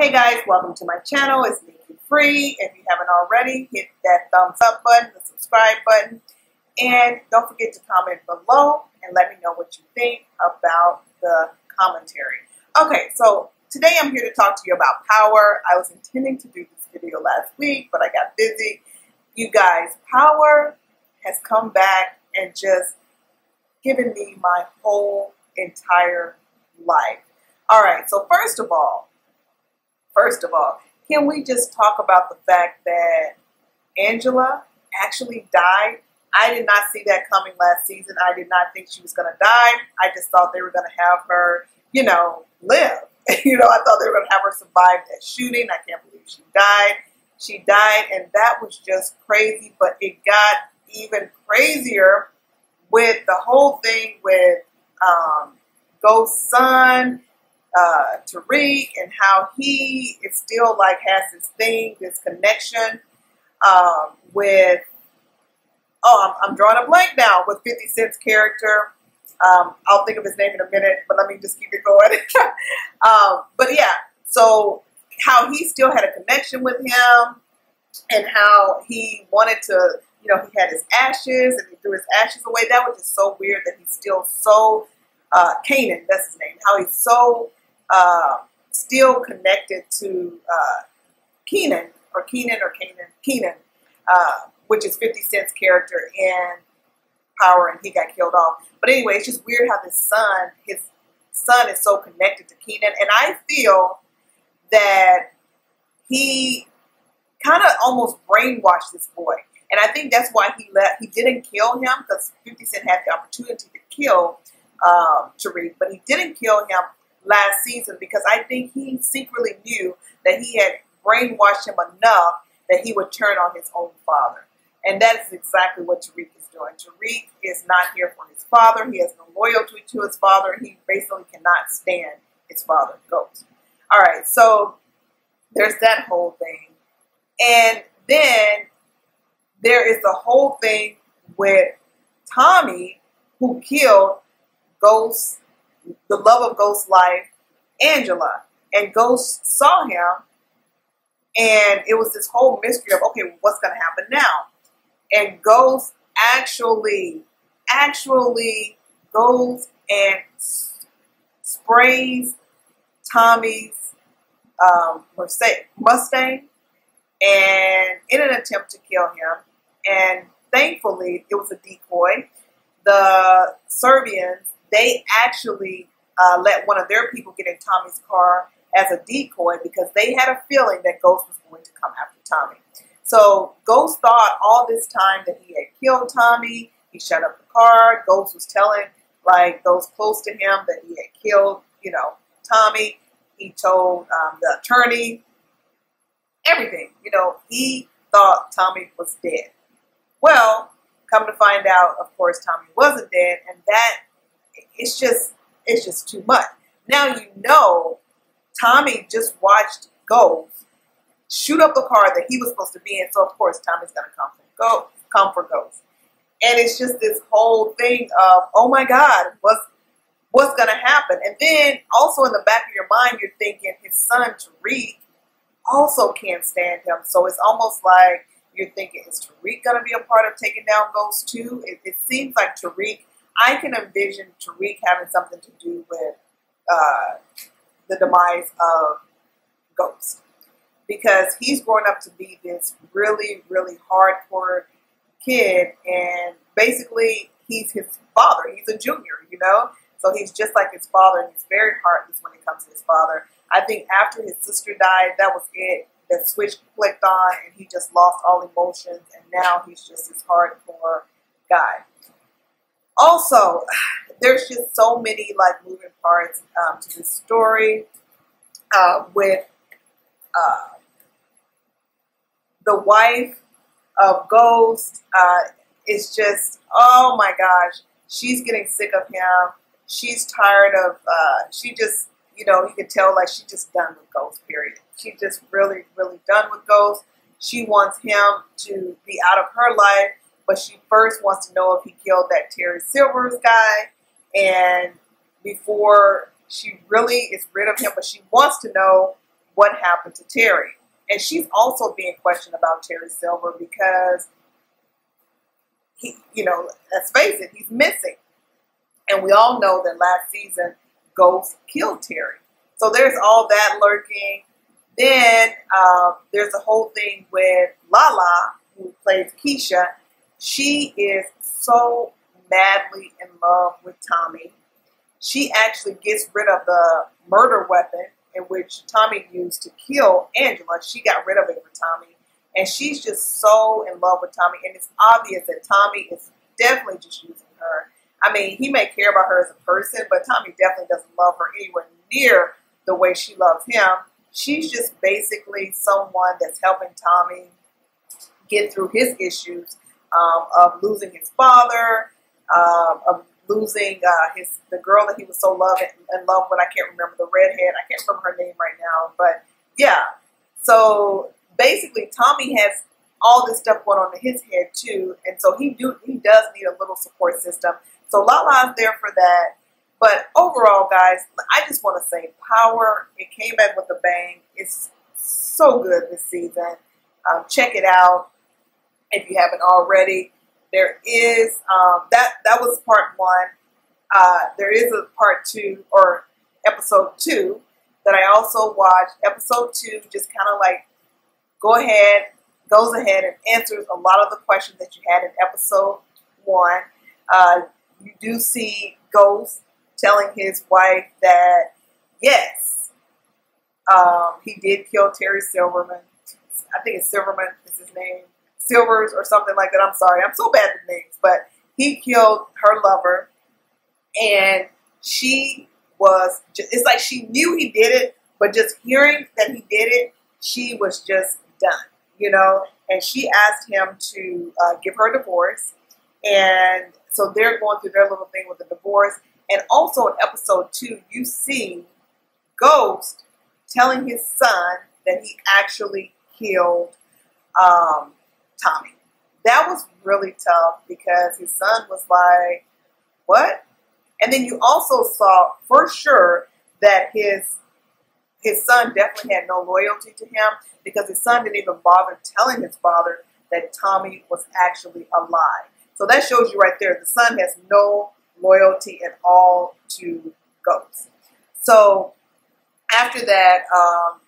Hey guys, welcome to my channel. It's Nikki Free. If you haven't already, hit that thumbs up button, the subscribe button, and don't forget to comment below and let me know what you think about the commentary. Okay, so today I'm here to talk to you about power. I was intending to do this video last week, but I got busy. You guys, power has come back and just given me my whole entire life. All right, so first of all, first of all, can we just talk about the fact that Angela actually died? I did not see that coming last season. I did not think she was going to die. I just thought they were going to have her, you know, live. you know, I thought they were going to have her survive that shooting. I can't believe she died. She died, and that was just crazy. But it got even crazier with the whole thing with um, Ghost's son, uh, Tariq, and how he is still like has this thing, this connection um, with. Oh, I'm, I'm, drawing a blank now with 50 Cent's character. Um, I'll think of his name in a minute, but let me just keep it going. um, but yeah, so how he still had a connection with him, and how he wanted to, you know, he had his ashes and he threw his ashes away. That was just so weird that he's still so uh, Kanan, that's his name, how he's so uh, still connected to uh, Keenan, or Keenan, or Kanan, Keenan, uh, which is 50 Cent's character in Power, and he got killed off. But anyway, it's just weird how this son, his son is so connected to Keenan, and I feel that he kind of almost brainwashed this boy. And I think that's why he let he didn't kill him because 50 Cent had the opportunity to kill um, Tariq, but he didn't kill him last season because I think he secretly knew that he had brainwashed him enough that he would turn on his own father. And that is exactly what Tariq is doing. Tariq is not here for his father. He has no loyalty to his father. He basically cannot stand his father, Ghost. All right, so there's that whole thing. And then there is the whole thing with Tommy, who killed Ghost, the love of Ghost's life, Angela. And Ghost saw him, and it was this whole mystery of, okay, what's going to happen now? And Ghost actually, actually goes and sprays Tommy's um, Mustang and in an attempt to kill him. And thankfully, it was a decoy. The Serbians they actually uh, let one of their people get in Tommy's car as a decoy because they had a feeling that Ghost was going to come after Tommy. So Ghost thought all this time that he had killed Tommy. He shut up the car. Ghost was telling like those close to him that he had killed, you know, Tommy. He told um, the attorney everything. You know, he thought Tommy was dead. Well, come to find out, of course, Tommy wasn't dead, and that it's just it's just too much. Now you know Tommy just watched Ghost shoot up the car that he was supposed to be in, so of course Tommy's gonna come for Ghost, come for Ghost. And it's just this whole thing of, oh my God, what's what's gonna happen? And then also in the back of your mind, you're thinking his son Tariq also can't stand him. So it's almost like you're thinking, is Tariq gonna be a part of taking down Ghost too? It, it seems like Tariq I can envision Tariq having something to do with uh, the demise of Ghost because he's growing up to be this really, really hardcore kid, and basically he's his father. He's a junior, you know, so he's just like his father, and he's very heartless when it comes to his father. I think after his sister died, that was it. The switch clicked on, and he just lost all emotions, and now he's just this hardcore guy also, there's just so many like moving parts um, to this story uh, with uh, the wife of Ghost. Uh, is just oh my gosh, she's getting sick of him. She's tired of. Uh, she just you know you can tell like she's just done with Ghost. Period. She's just really really done with Ghost. She wants him to be out of her life but she first wants to know if he killed that Terry Silvers guy, and before she really is rid of him, but she wants to know what happened to Terry. And she's also being questioned about Terry Silver because he, you know, let's face it, he's missing. And we all know that last season, Ghost killed Terry. So there's all that lurking. Then um, there's a whole thing with Lala, who plays Keisha. She is so madly in love with Tommy. She actually gets rid of the murder weapon in which Tommy used to kill Angela. She got rid of it for Tommy. And she's just so in love with Tommy. And it's obvious that Tommy is definitely just using her. I mean, he may care about her as a person, but Tommy definitely doesn't love her anywhere near the way she loves him. She's just basically someone that's helping Tommy get through his issues um, of losing his father, um, of losing uh, his the girl that he was so love in love with. I can't remember the redhead. I can't remember her name right now, but yeah. So basically, Tommy has all this stuff going on in his head too, and so he do he does need a little support system. So Lala's there for that. But overall, guys, I just want to say Power. It came back with a bang. It's so good this season. Um, check it out if you haven't already. There is um, that that was part one. Uh, there is a part two or episode two that I also watched. Episode two just kind of like go ahead, goes ahead and answers a lot of the questions that you had in episode one. Uh, you do see Ghost telling his wife that yes, um, he did kill Terry Silverman. I think it's Silverman is his name. Silvers or something like that. I'm sorry. I'm so bad with names. But he killed her lover. And she was, just, it's like she knew he did it, but just hearing that he did it, she was just done, you know? And she asked him to uh, give her a divorce. And so they're going through their little thing with the divorce. And also in episode two, you see Ghost telling his son that he actually killed um, Tommy. That was really tough because his son was like, What? And then you also saw for sure that his his son definitely had no loyalty to him because his son didn't even bother telling his father that Tommy was actually alive. So that shows you right there the son has no loyalty at all to Ghost. So after that, um,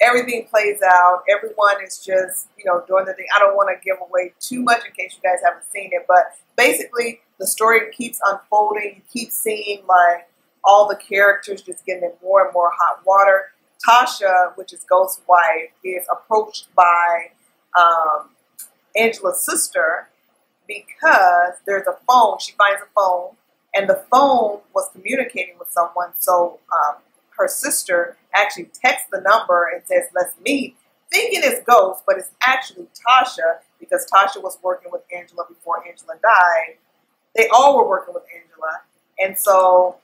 everything plays out. Everyone is just, you know, doing the thing. I don't want to give away too much in case you guys haven't seen it, but basically the story keeps unfolding. You keep seeing like all the characters just getting in more and more hot water. Tasha, which is Ghost's wife, is approached by um, Angela's sister because there's a phone. She finds a phone, and the phone was communicating with someone. So um, her sister actually texts the number and says, let's meet, thinking it's Ghost, but it's actually Tasha because Tasha was working with Angela before Angela died. They all were working with Angela. And so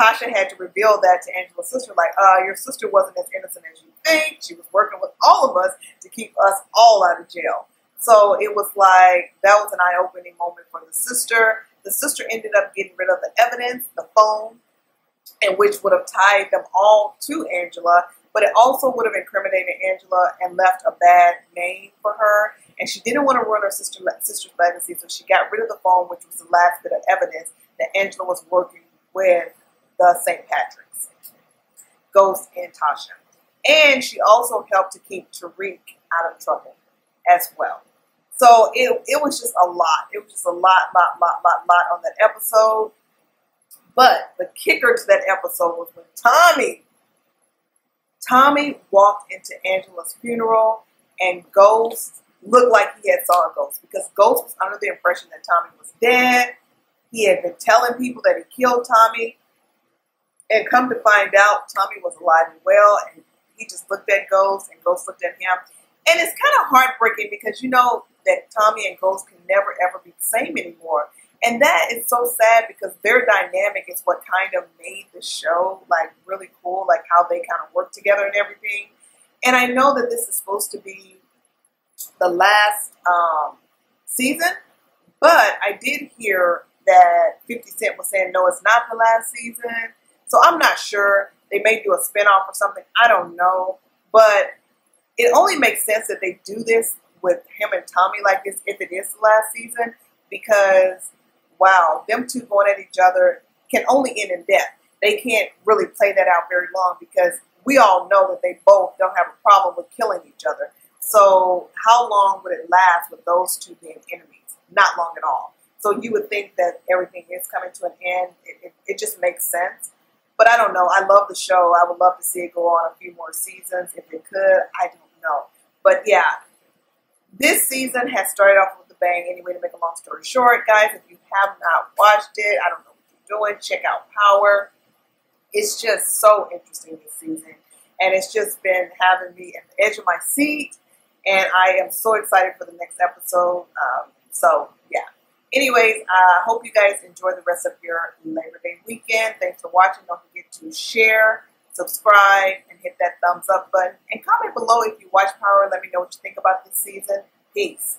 Tasha had to reveal that to Angela's sister, like, uh, your sister wasn't as innocent as you think. She was working with all of us to keep us all out of jail. So it was like, that was an eye opening moment for the sister. The sister ended up getting rid of the evidence, the phone, and which would have tied them all to Angela, but it also would have incriminated Angela and left a bad name for her. And she didn't want to ruin her sister, sister's legacy, so she got rid of the phone, which was the last bit of evidence that Angela was working with the St. Patrick's, Ghost and Tasha. And she also helped to keep Tariq out of trouble as well. So it, it was just a lot. It was just a lot, lot, lot, lot, lot on that episode. But the kicker to that episode was when Tommy, Tommy walked into Angela's funeral and Ghost looked like he had saw a ghost because Ghost was under the impression that Tommy was dead. He had been telling people that he killed Tommy. And come to find out, Tommy was alive and well, and he just looked at Ghost, and Ghost looked at him. And it's kind of heartbreaking because you know that Tommy and Ghost can never ever be the same anymore. And that is so sad because their dynamic is what kind of made the show like really cool, like how they kind of work together and everything. And I know that this is supposed to be the last um, season, but I did hear that 50 Cent was saying, no, it's not the last season. So I'm not sure. They may do a spinoff or something. I don't know. But it only makes sense that they do this with him and Tommy like this if it is the last season because wow, them two going at each other can only end in death. They can't really play that out very long because we all know that they both don't have a problem with killing each other. So how long would it last with those two being enemies? Not long at all. So you would think that everything is coming to an end. It, it, it just makes sense. But I don't know. I love the show. I would love to see it go on a few more seasons if it could. I don't know. But yeah, this season has started off bang. Anyway, to make a long story short, guys, if you have not watched it, I don't know what you're doing. Check out Power. It's just so interesting this season. And it's just been having me at the edge of my seat. And I am so excited for the next episode. Um, so, yeah. Anyways, I uh, hope you guys enjoy the rest of your Labor Day weekend. Thanks for watching. Don't forget to share, subscribe, and hit that thumbs up button. And comment below if you watch Power. Let me know what you think about this season. Peace.